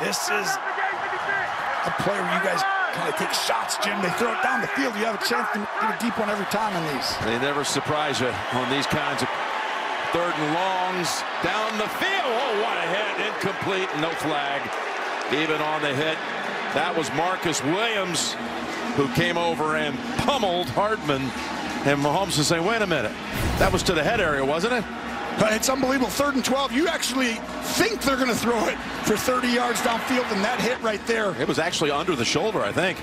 This is a player where you guys kind of take shots, Jim. They throw it down the field. You have a chance to get a deep one every time on these. They never surprise you on these kinds of third and longs. Down the field. Oh, what a hit. Incomplete. No flag. Even on the hit. That was Marcus Williams who came over and pummeled Hardman. And Mahomes is saying, wait a minute. That was to the head area, wasn't it? It's unbelievable. Third and 12. You actually think they're going to throw it for 30 yards downfield, and that hit right there. It was actually under the shoulder, I think.